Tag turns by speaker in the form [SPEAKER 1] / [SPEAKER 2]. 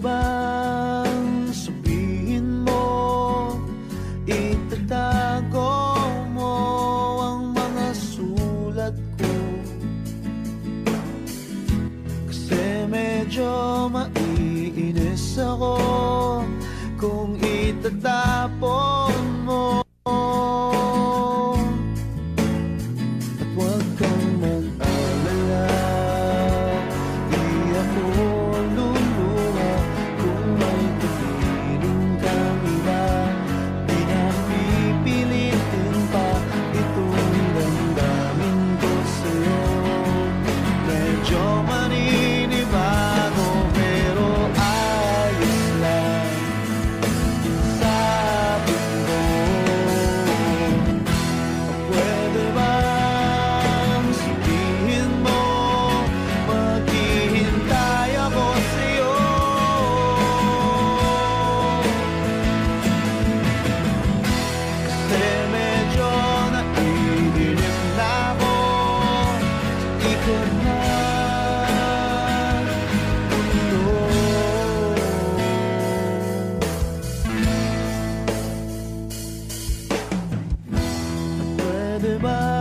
[SPEAKER 1] bang sabihin mo? Itatawa goodbye.